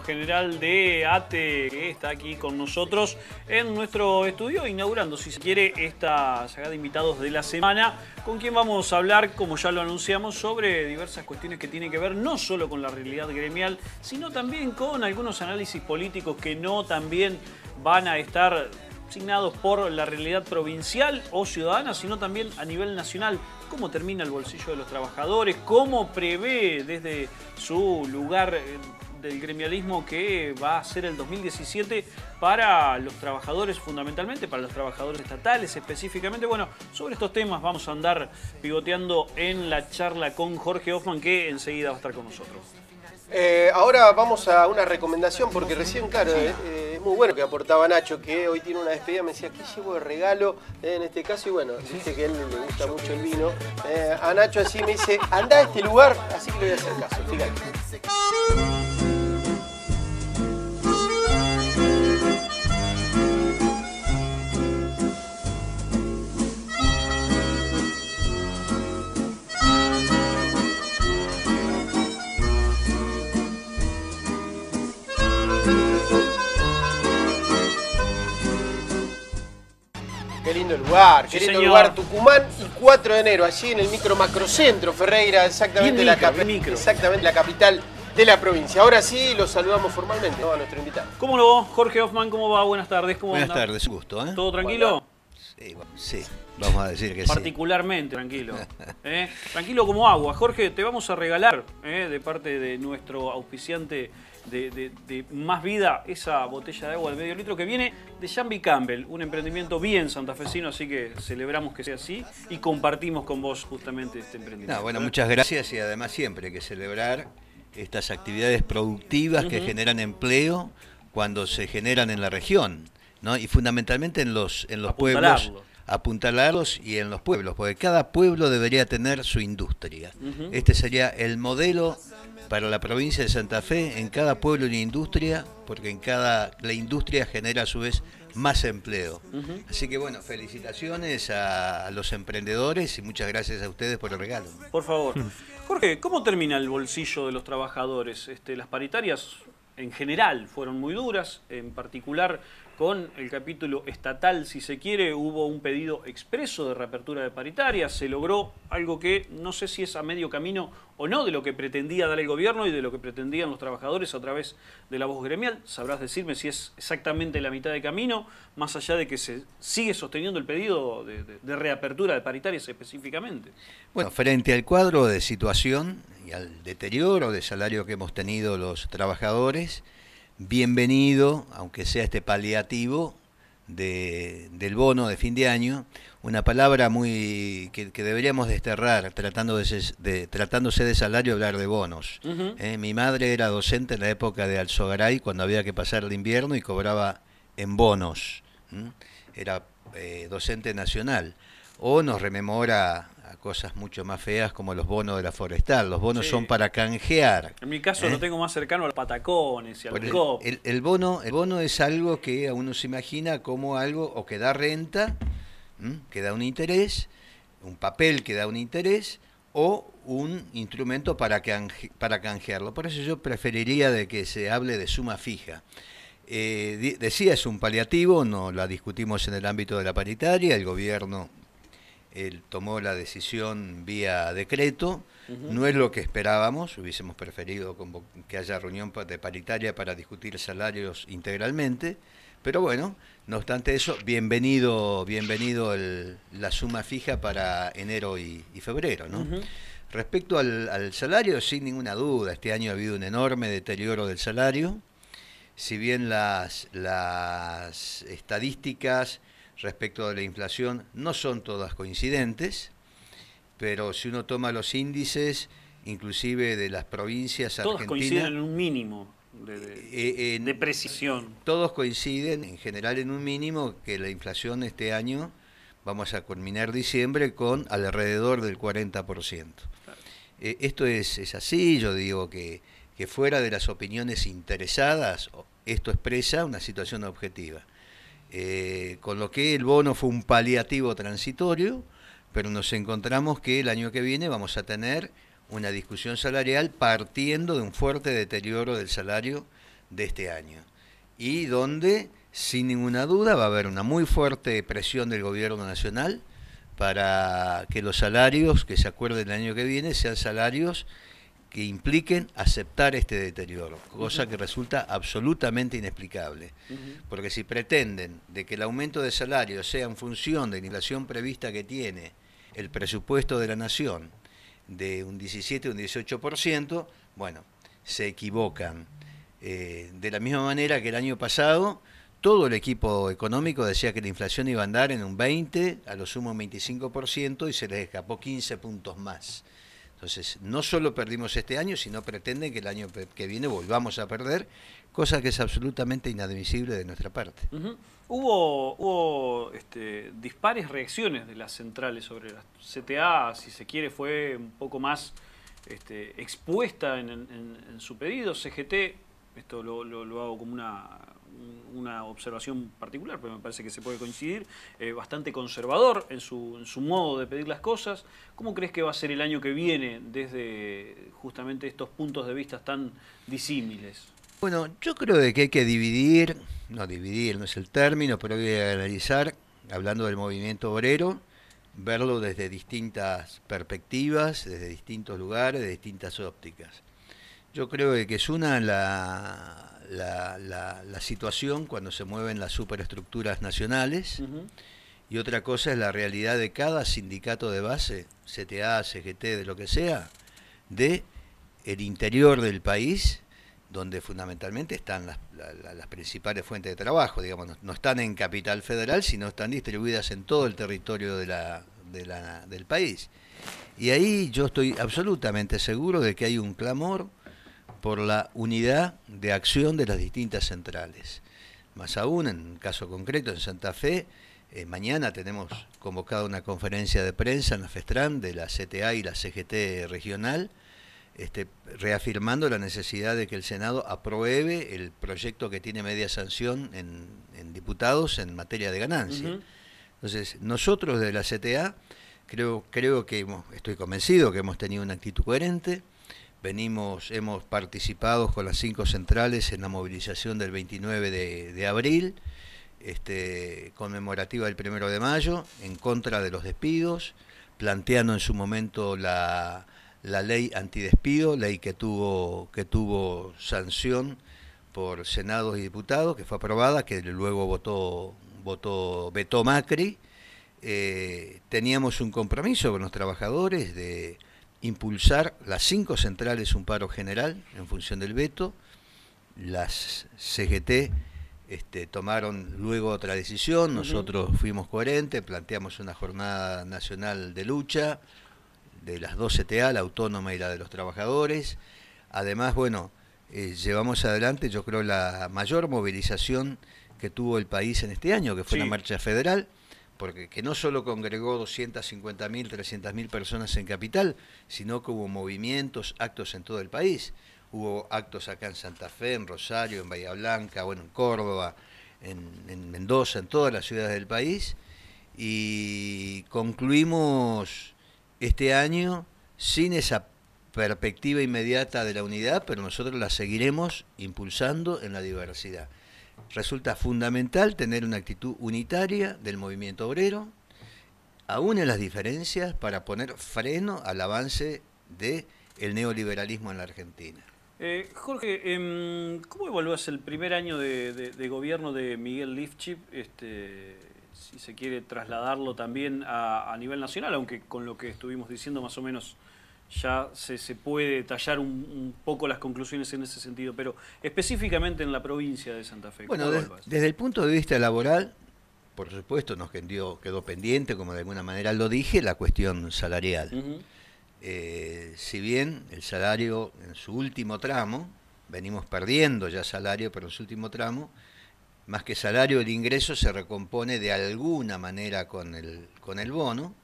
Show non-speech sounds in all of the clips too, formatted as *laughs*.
general de ATE, que está aquí con nosotros en nuestro estudio, inaugurando, si se quiere, esta saga de invitados de la semana, con quien vamos a hablar, como ya lo anunciamos, sobre diversas cuestiones que tienen que ver no solo con la realidad gremial, sino también con algunos análisis políticos que no también van a estar asignados por la realidad provincial o ciudadana, sino también a nivel nacional. Cómo termina el bolsillo de los trabajadores, cómo prevé desde su lugar eh, del gremialismo que va a ser el 2017 para los trabajadores fundamentalmente, para los trabajadores estatales específicamente. Bueno, sobre estos temas vamos a andar pivoteando en la charla con Jorge Hoffman que enseguida va a estar con nosotros. Eh, ahora vamos a una recomendación, porque recién, claro, eh, eh, es muy bueno que aportaba Nacho, que hoy tiene una despedida, me decía, ¿qué llevo de regalo en este caso? Y bueno, dice que a él le gusta mucho el vino. a Nacho así me dice, anda a este lugar, así que le voy a hacer caso, fíjate. Qué lindo lugar, qué lindo lugar. Tucumán y 4 de enero, allí en el micro macrocentro Ferreira, exactamente, la, exactamente la capital de la provincia. Ahora sí, los saludamos formalmente a nuestro invitado. ¿Cómo lo va, Jorge Hoffman? ¿Cómo va? Buenas tardes. ¿Cómo Buenas tardes, gusto. ¿eh? ¿Todo tranquilo? Sí, sí, vamos a decir que sí. Particularmente tranquilo. *laughs* ¿eh? Tranquilo como agua. Jorge, te vamos a regalar ¿eh? de parte de nuestro auspiciante de, más vida esa botella de agua de medio litro que viene de Jambi Campbell, un emprendimiento bien santafesino, así que celebramos que sea así y compartimos con vos justamente este emprendimiento. bueno, muchas gracias y además siempre hay que celebrar estas actividades productivas que generan empleo cuando se generan en la región, ¿no? Y fundamentalmente en los, en los pueblos apuntalarlos y en los pueblos, porque cada pueblo debería tener su industria. Este sería el modelo para la provincia de Santa Fe, en cada pueblo una industria, porque en cada la industria genera a su vez más empleo. Así que bueno, felicitaciones a, los emprendedores y muchas gracias a ustedes por el regalo. Por favor. Jorge, ¿cómo termina el bolsillo de los trabajadores? Este, las paritarias en general fueron muy duras, en particular con el capítulo estatal, si se quiere, hubo un pedido expreso de reapertura de paritaria, se logró algo que no sé si es a medio camino o no de lo que pretendía dar el gobierno y de lo que pretendían los trabajadores a través de la voz gremial. Sabrás decirme si es exactamente la mitad de camino, más allá de que se sigue sosteniendo el pedido de, de reapertura de paritarias específicamente. Bueno, frente al cuadro de situación y al deterioro de salario que hemos tenido los trabajadores, bienvenido, aunque sea este paliativo del bono de fin de año, una palabra muy que, deberíamos desterrar tratando de, tratándose de salario hablar de bonos. Eh, mi madre era docente en la época de Alzogaray cuando había que pasar el invierno y cobraba en bonos. Era eh, docente nacional. O nos rememora cosas mucho más feas como los bonos de la forestal. Los bonos son para canjear. En mi caso lo ¿eh? tengo más cercano a los patacones y al el, el, bono, el bono es algo que a uno se imagina como algo o que da renta, que da un interés, un papel que da un interés, o un instrumento para, para canjearlo. Por eso yo preferiría de que se hable de suma fija. Eh, decía, es un paliativo, no la discutimos en el ámbito de la paritaria, el gobierno él tomó la decisión vía decreto, no es lo que esperábamos, hubiésemos preferido que haya reunión de paritaria para discutir salarios integralmente, pero bueno, no obstante eso, bienvenido, bienvenido la suma fija para enero y, febrero. ¿no? Respecto al, salario, sin ninguna duda, este año ha habido un enorme deterioro del salario, si bien las, las estadísticas respecto de la inflación no son todas coincidentes, pero si uno toma los índices, inclusive de las provincias todas coinciden en un mínimo de, eh, precisión. Todos coinciden en general en un mínimo que la inflación este año vamos a culminar diciembre con alrededor del 40%. Eh, esto es, es, así, yo digo que, que fuera de las opiniones interesadas, esto expresa una situación objetiva. Eh, con lo que el bono fue un paliativo transitorio, pero nos encontramos que el año que viene vamos a tener una discusión salarial partiendo de un fuerte deterioro del salario de este año. Y donde, sin ninguna duda, va a haber una muy fuerte presión del gobierno nacional para que los salarios que se acuerden el año que viene sean salarios que impliquen aceptar este deterioro, cosa que resulta absolutamente inexplicable. Porque si pretenden de que el aumento de salario sea en función de la inflación prevista que tiene el presupuesto de la nación de un 17 o un 18%, bueno, se equivocan. Eh, de la misma manera que el año pasado, todo el equipo económico decía que la inflación iba a andar en un 20, a lo sumo un 25%, y se les escapó 15 puntos más. Entonces, no solo perdimos este año, sino pretenden que el año que viene volvamos a perder, cosa que es absolutamente inadmisible de nuestra parte. Hubo, hubo este, dispares reacciones de las centrales sobre la CTA, si se quiere, fue un poco más este, expuesta en, su pedido. CGT, esto lo, lo hago como una, una observación particular, pero me parece que se puede coincidir, eh, bastante conservador en su, en su modo de pedir las cosas. ¿Cómo crees que va a ser el año que viene desde justamente estos puntos de vista tan disímiles? Bueno, yo creo de que hay que dividir, no dividir no es el término, pero hay que analizar, hablando del movimiento obrero, verlo desde distintas perspectivas, desde distintos lugares, de distintas ópticas. Yo creo que es una la, la, la, situación cuando se mueven las superestructuras nacionales. Y otra cosa es la realidad de cada sindicato de base, CTA, CGT, de lo que sea, de el interior del país, donde fundamentalmente están las, las principales fuentes de trabajo, digamos, no, están en capital federal, sino están distribuidas en todo el territorio de la, de la, del país. Y ahí yo estoy absolutamente seguro de que hay un clamor por la unidad de acción de las distintas centrales. Más aún, en un caso concreto, en Santa Fe, eh, mañana tenemos convocada una conferencia de prensa en la FESTRAN de la CTA y la CGT regional, este, reafirmando la necesidad de que el Senado apruebe el proyecto que tiene media sanción en, diputados en materia de ganancia. Entonces, nosotros de la CTA creo, creo que estoy convencido que hemos tenido una actitud coherente, Venimos, hemos participado con las cinco centrales en la movilización del 29 de, abril, este, conmemorativa del primero de mayo, en contra de los despidos, planteando en su momento la, la ley antidespido, ley que tuvo, que tuvo sanción por Senado y diputados, que fue aprobada, que luego votó, votó, vetó Macri. Eh, teníamos un compromiso con los trabajadores de impulsar las cinco centrales un paro general en función del veto, las CGT este, tomaron luego otra decisión, nosotros fuimos coherentes, planteamos una jornada nacional de lucha de las dos CTA, la autónoma y la de los trabajadores. Además, bueno, eh, llevamos adelante yo creo la mayor movilización que tuvo el país en este año, que fue la marcha federal porque que no solo congregó 250.000, 300.000 personas en Capital, sino que hubo movimientos, actos en todo el país. Hubo actos acá en Santa Fe, en Rosario, en Bahía Blanca, bueno, en Córdoba, en, Mendoza, en todas las ciudades del país. Y concluimos este año sin esa perspectiva inmediata de la unidad, pero nosotros la seguiremos impulsando en la diversidad resulta fundamental tener una actitud unitaria del movimiento obrero, aún en las diferencias, para poner freno al avance del el neoliberalismo en la Argentina. Eh, Jorge, em, ¿cómo evalúas el primer año de, gobierno de Miguel Lifchip? Este, si se quiere trasladarlo también a, a nivel nacional, aunque con lo que estuvimos diciendo más o menos ya se, se puede tallar un, poco las conclusiones en ese sentido, pero específicamente en la provincia de Santa Fe. Bueno, desde el punto de vista laboral, por supuesto nos quedó, quedó pendiente, como de alguna manera lo dije, la cuestión salarial. Eh, si bien el salario en su último tramo, venimos perdiendo ya salario, pero en su último tramo, más que salario, el ingreso se recompone de alguna manera con el, con el bono.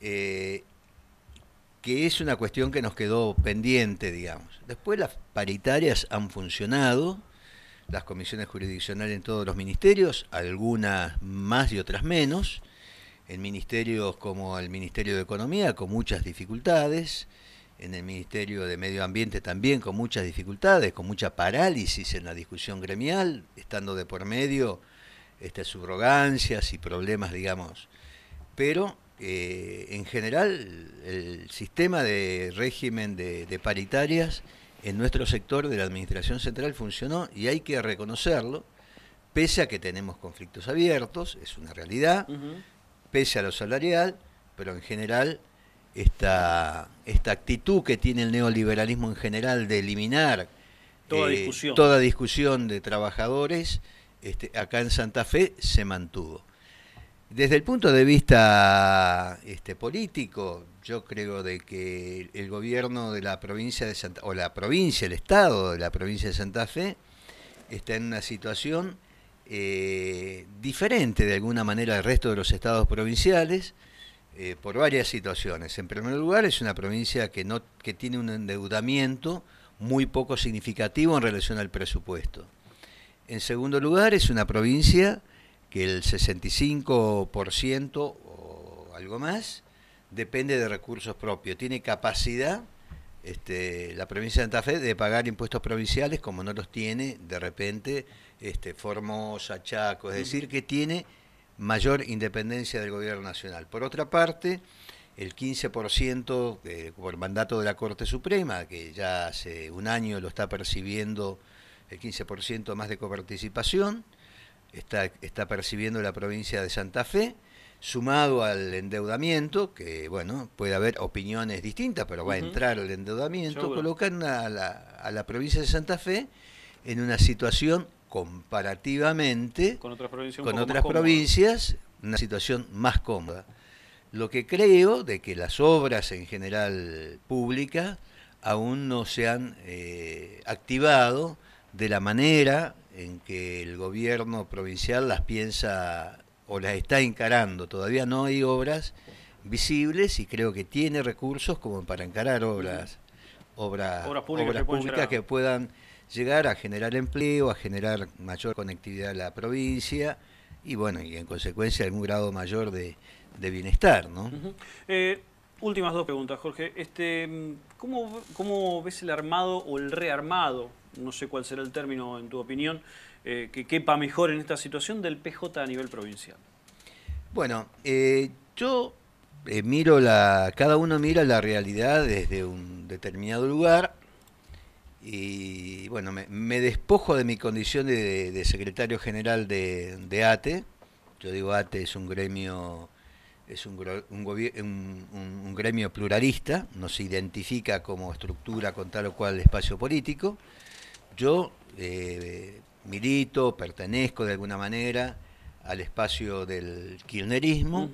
Eh, que es una cuestión que nos quedó pendiente, digamos. Después las paritarias han funcionado, las comisiones jurisdiccionales en todos los ministerios, algunas más y otras menos, en ministerios como el Ministerio de Economía con muchas dificultades, en el Ministerio de Medio Ambiente también con muchas dificultades, con mucha parálisis en la discusión gremial, estando de por medio este, subrogancias y problemas, digamos. Pero eh, en general el sistema de régimen de, paritarias en nuestro sector de la Administración Central funcionó y hay que reconocerlo, pese a que tenemos conflictos abiertos, es una realidad, pese a lo salarial, pero en general esta, esta actitud que tiene el neoliberalismo en general de eliminar toda, eh, discusión. toda discusión de trabajadores, este, acá en Santa Fe se mantuvo. Desde el punto de vista este, político, yo creo de que el gobierno de la provincia de Santa o la provincia, el estado de la provincia de Santa Fe está en una situación eh, diferente de alguna manera del resto de los estados provinciales eh, por varias situaciones. En primer lugar, es una provincia que, no, que tiene un endeudamiento muy poco significativo en relación al presupuesto. En segundo lugar, es una provincia que el 65% o algo más depende de recursos propios. Tiene capacidad este, la provincia de Santa Fe de pagar impuestos provinciales como no los tiene de repente este, Formosa, Chaco. Es decir, que tiene mayor independencia del gobierno nacional. Por otra parte, el 15% eh, por mandato de la Corte Suprema, que ya hace un año lo está percibiendo el 15% más de coparticipación, está, está percibiendo la provincia de Santa Fe, sumado al endeudamiento, que bueno, puede haber opiniones distintas, pero va a entrar el endeudamiento, colocan a la, a la provincia de Santa Fe en una situación comparativamente con otras provincias, una situación más cómoda. Lo que creo de que las obras en general públicas aún no se han eh, activado de la manera en que el gobierno provincial las piensa o las está encarando. Todavía no hay obras visibles y creo que tiene recursos como para encarar obras, obras, públicas, que puedan llegar a generar empleo, a generar mayor conectividad a la provincia y bueno, y en consecuencia algún grado mayor de, bienestar, ¿no? Eh, últimas dos preguntas, Jorge. Este, ¿cómo, ¿Cómo ves el armado o el rearmado, no sé cuál será el término en tu opinión, eh, que quepa mejor en esta situación del PJ a nivel provincial? Bueno, eh, yo miro la, cada uno mira la realidad desde un determinado lugar y bueno, me, despojo de mi condición de, secretario general de, ATE. Yo digo ATE es un gremio es un, un, gremio pluralista, no se identifica como estructura con tal o cual espacio político. Yo eh, milito, pertenezco de alguna manera al espacio del kirchnerismo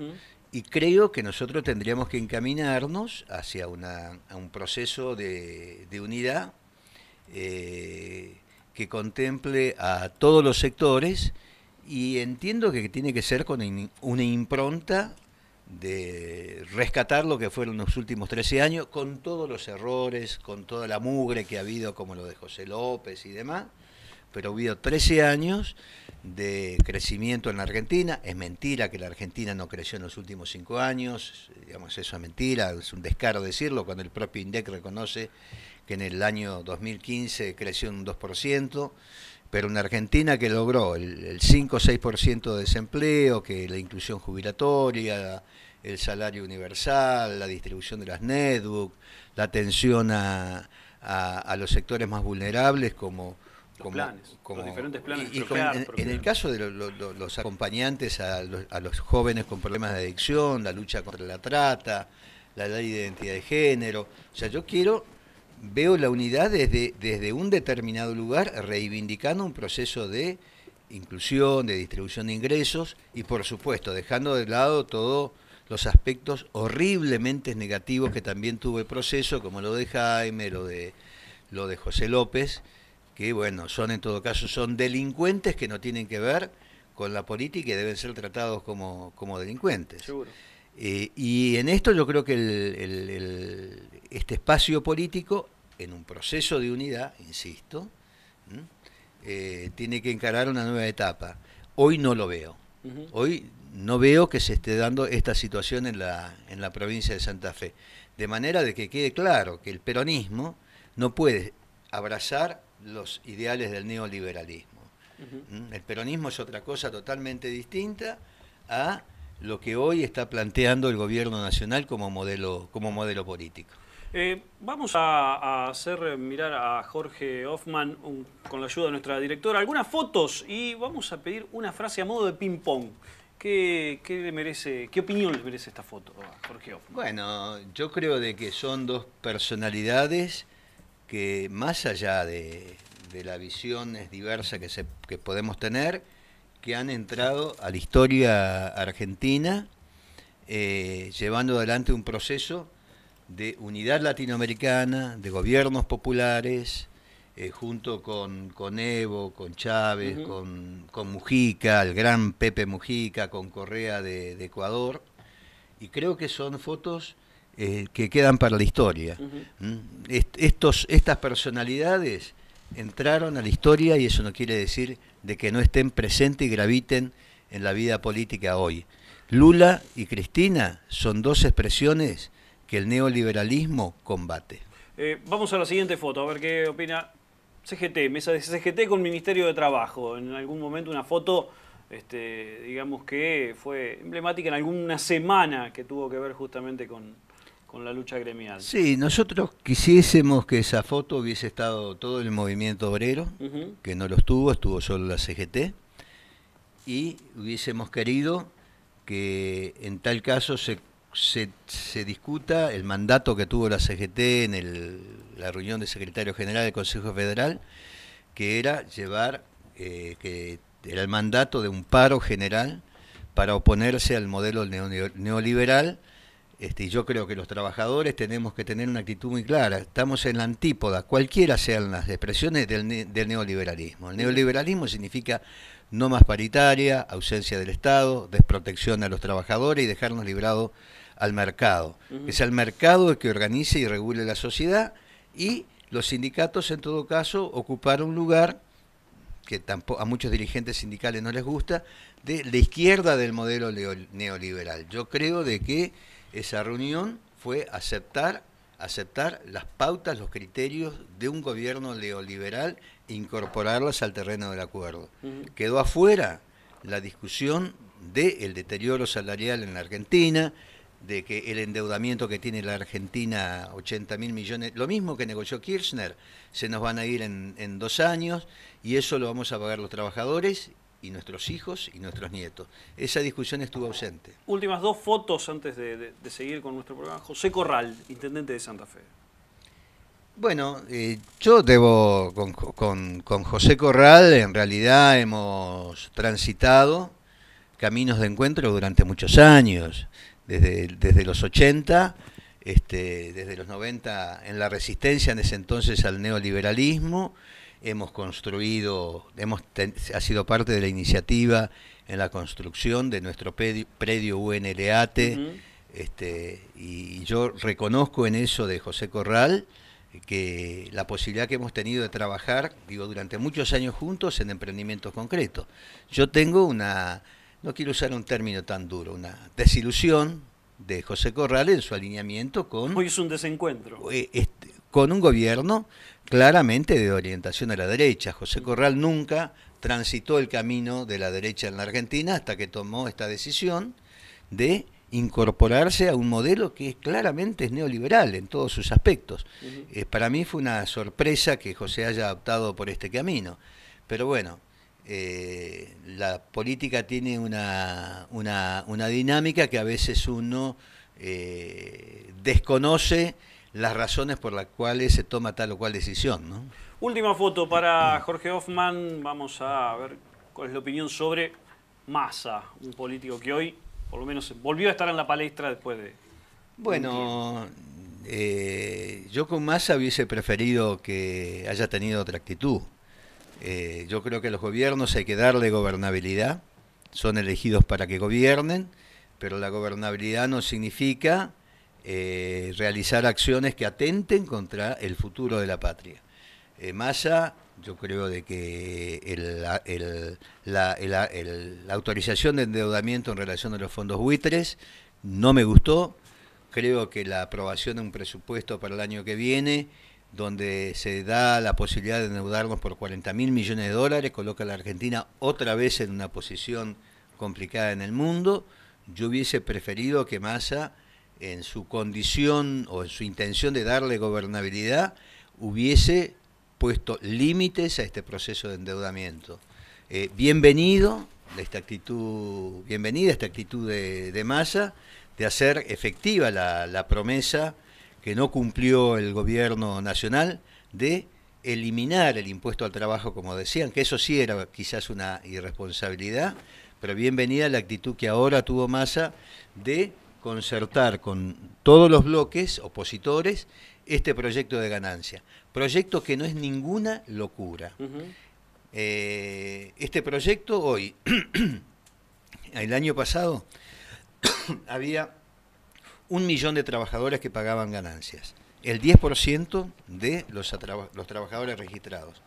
y creo que nosotros tendríamos que encaminarnos hacia una, un proceso de, de unidad eh, que contemple a todos los sectores y entiendo que tiene que ser con una impronta de rescatar lo que fueron los últimos 13 años, con todos los errores, con toda la mugre que ha habido, como lo de José López y demás, pero ha habido 13 años de crecimiento en la Argentina. Es mentira que la Argentina no creció en los últimos 5 años, digamos, eso es mentira, es un descaro decirlo, cuando el propio INDEC reconoce que en el año 2015 creció un 2%, pero una Argentina que logró el, 5 o 6% de desempleo, que la inclusión jubilatoria, el salario universal, la distribución de las netbooks, la atención a, los sectores más vulnerables como... Los planes, los diferentes planes. Y, en, el caso de los acompañantes a los, a los jóvenes con problemas de adicción, la lucha contra la trata, la ley de identidad de género. O sea, yo quiero veo la unidad desde, desde un determinado lugar, reivindicando un proceso de inclusión, de distribución de ingresos y por supuesto dejando de lado todos los aspectos horriblemente negativos que también tuvo el proceso, como lo de Jaime, lo de, lo de José López, que bueno, son en todo caso, son delincuentes que no tienen que ver con la política y deben ser tratados como, como delincuentes. Seguro. Eh, y en esto yo creo que el, este espacio político, en un proceso de unidad, insisto, eh, tiene que encarar una nueva etapa. Hoy no lo veo. Hoy no veo que se esté dando esta situación en la, en la provincia de Santa Fe. de manera de que quede claro que el peronismo no puede abrazar los ideales del neoliberalismo. El peronismo es otra cosa totalmente distinta a lo que hoy está planteando el gobierno nacional como modelo, como modelo político. Eh, vamos a, hacer mirar a Jorge Hoffman con la ayuda de nuestra directora algunas fotos y vamos a pedir una frase a modo de ping-pong. ¿Qué, le merece, ¿Qué opinión le merece esta foto a Jorge Hoffman? Bueno, yo creo de que son dos personalidades que más allá de, la visión diversa que, se, que podemos tener, que han entrado a la historia argentina eh, llevando adelante un proceso de unidad latinoamericana, de gobiernos populares, eh, junto con, con, Evo, con Chávez, con, Mujica, el gran Pepe Mujica, con Correa de, Ecuador. Y creo que son fotos eh, que quedan para la historia. ¿Mm? estos, estas personalidades entraron a la historia y eso no quiere decir de que no estén presentes y graviten en la vida política hoy. Lula y Cristina son dos expresiones que el neoliberalismo combate. Eh, vamos a la siguiente foto, a ver qué opina CGT, mesa de CGT con Ministerio de Trabajo. En algún momento una foto, este, digamos que fue emblemática en alguna semana que tuvo que ver justamente con, la lucha gremial. Sí, nosotros quisiésemos que esa foto hubiese estado todo el movimiento obrero, que no lo estuvo, estuvo solo la CGT, y hubiésemos querido que en tal caso se se, discuta el mandato que tuvo la CGT en la reunión de secretario general del Consejo Federal, que era llevar, eh, que era el mandato de un paro general para oponerse al modelo neoliberal. Este, yo creo que los trabajadores tenemos que tener una actitud muy clara. Estamos en la antípoda, cualquiera sean las expresiones del, del neoliberalismo. El neoliberalismo significa no más paritaria, ausencia del Estado, desprotección a los trabajadores y dejarnos librados al mercado. Es el mercado el que organice y regule la sociedad y los sindicatos, en todo caso, ocuparon un lugar que tampoco, a muchos dirigentes sindicales no les gusta, de la izquierda del modelo neoliberal. Yo creo de que esa reunión fue aceptar, aceptar las pautas, los criterios de un gobierno neoliberal e incorporarlas al terreno del acuerdo. Quedó afuera la discusión del deterioro salarial en la Argentina, de que el endeudamiento que tiene la Argentina, 80 mil millones, lo mismo que negoció Kirchner, se nos van a ir en, dos años y eso lo vamos a pagar los trabajadores y nuestros hijos y nuestros nietos. Esa discusión estuvo ausente. Últimas dos fotos antes de, seguir con nuestro programa. José Corral, intendente de Santa Fe. Bueno, eh, yo debo, con, con, con José Corral en realidad hemos transitado caminos de encuentro durante muchos años desde, los 80, este, desde los 90 en la resistencia en ese entonces al neoliberalismo, hemos construido, hemos ha sido parte de la iniciativa en la construcción de nuestro predio, UNLAT, este, y yo reconozco en eso de José Corral que la posibilidad que hemos tenido de trabajar, digo, durante muchos años juntos en emprendimientos concretos. Yo tengo una no quiero usar un término tan duro, una desilusión de José Corral en su alineamiento con... Hoy es un desencuentro. Eh, este, con un gobierno claramente de orientación a la derecha. José Corral nunca transitó el camino de la derecha en la Argentina hasta que tomó esta decisión de incorporarse a un modelo que claramente es neoliberal en todos sus aspectos. Eh, para mí fue una sorpresa que José haya optado por este camino. Pero bueno, eh, la política tiene una, una, dinámica que a veces uno eh, desconoce las razones por las cuales se toma tal o cual decisión. ¿no? Última foto para Jorge Hoffman. Vamos a ver cuál es la opinión sobre Massa, un político que hoy, por lo menos, volvió a estar en la palestra después de... Bueno, eh, yo con Massa hubiese preferido que haya tenido otra actitud. Eh, yo creo que a los gobiernos hay que darle gobernabilidad, son elegidos para que gobiernen, pero la gobernabilidad no significa eh, realizar acciones que atenten contra el futuro de la patria. Eh, Massa, yo creo de que la, la autorización de endeudamiento en relación a los fondos buitres no me gustó, creo que la aprobación de un presupuesto para el año que viene, donde se da la posibilidad de endeudarnos por 40 mil millones de dólares, coloca a la Argentina otra vez en una posición complicada en el mundo. Yo hubiese preferido que Massa, en su condición o en su intención de darle gobernabilidad, hubiese puesto límites a este proceso de endeudamiento. Eh, bienvenido esta actitud, bienvenida esta actitud de, de Massa de hacer efectiva la, la promesa que no cumplió el gobierno nacional de eliminar el impuesto al trabajo, como decían, que eso sí era quizás una irresponsabilidad, pero bienvenida la actitud que ahora tuvo Massa de concertar con todos los bloques opositores este proyecto de ganancia. Proyecto que no es ninguna locura. eh, este proyecto hoy, *clears throat* el año pasado, *coughs* había un millón de trabajadores que pagaban ganancias, el 10% de los, los, trabajadores registrados.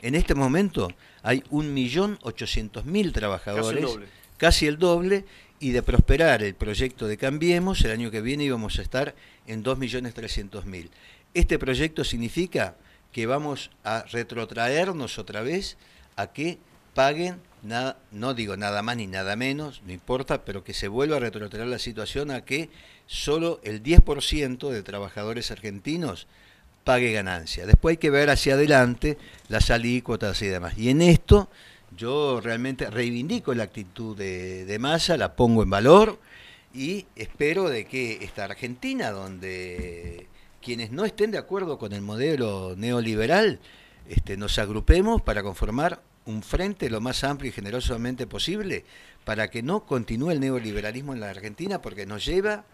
En este momento hay un millón ochocientos mil trabajadores, casi el, casi el doble, y de prosperar el proyecto de Cambiemos, el año que viene íbamos a estar en 2.300.000. Este proyecto significa que vamos a retrotraernos otra vez a que paguen, nada, no digo nada más ni nada menos, no importa, pero que se vuelva a retrotraer la situación a que solo el 10% de trabajadores argentinos pague ganancia. Después hay que ver hacia adelante las alícuotas y demás. Y en esto yo realmente reivindico la actitud de, de Massa, la pongo en valor y espero de que esta Argentina, donde quienes no estén de acuerdo con el modelo neoliberal, este, nos agrupemos para conformar un frente lo más amplio y generosamente posible para que no continúe el neoliberalismo en la Argentina porque nos lleva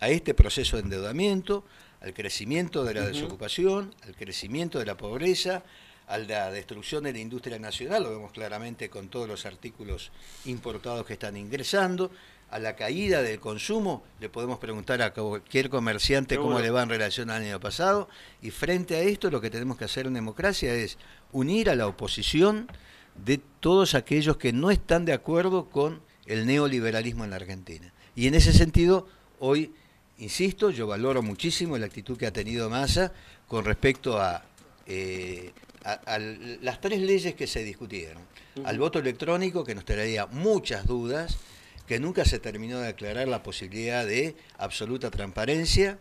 a este proceso de endeudamiento, al crecimiento de la desocupación, al crecimiento de la pobreza, a la destrucción de la industria nacional, lo vemos claramente con todos los artículos importados que están ingresando, a la caída del consumo, le podemos preguntar a cualquier comerciante cómo le va en relación al año pasado, y frente a esto lo que tenemos que hacer en democracia es unir a la oposición de todos aquellos que no están de acuerdo con el neoliberalismo en la Argentina. Y en ese sentido, hoy, insisto, yo valoro muchísimo la actitud que ha tenido Massa con respecto a eh, a, a, las tres leyes que se discutieron. Uh -huh. Al voto electrónico, que nos traía muchas dudas, que nunca se terminó de aclarar la posibilidad de absoluta transparencia.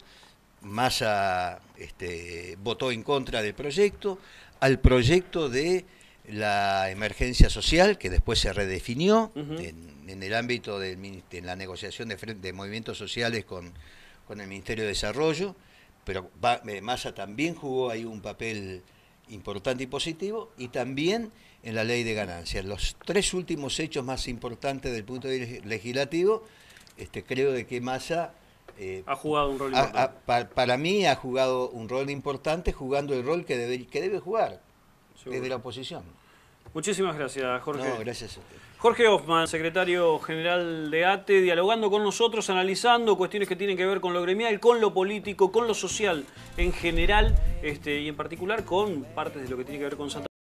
Massa este, votó en contra del proyecto. Al proyecto de la emergencia social, que después se redefinió uh -huh. en, en, el ámbito de, en la negociación de, de movimientos sociales con, con, el Ministerio de Desarrollo, pero Massa también jugó ahí un papel importante y positivo, y también en la ley de ganancias. Los tres últimos hechos más importantes del punto de vista legislativo, este, creo de que Massa... Eh, ha jugado un rol importante. A, pa, para mí ha jugado un rol importante, jugando el rol que debe, que debe jugar Seguro. desde la oposición. Muchísimas gracias, Jorge. No, gracias a usted. Jorge Hoffman, secretario general de ATE, dialogando con nosotros, analizando cuestiones que tienen que ver con lo gremial, con lo político, con lo social en general este, y en particular con partes de lo que tiene que ver con Santa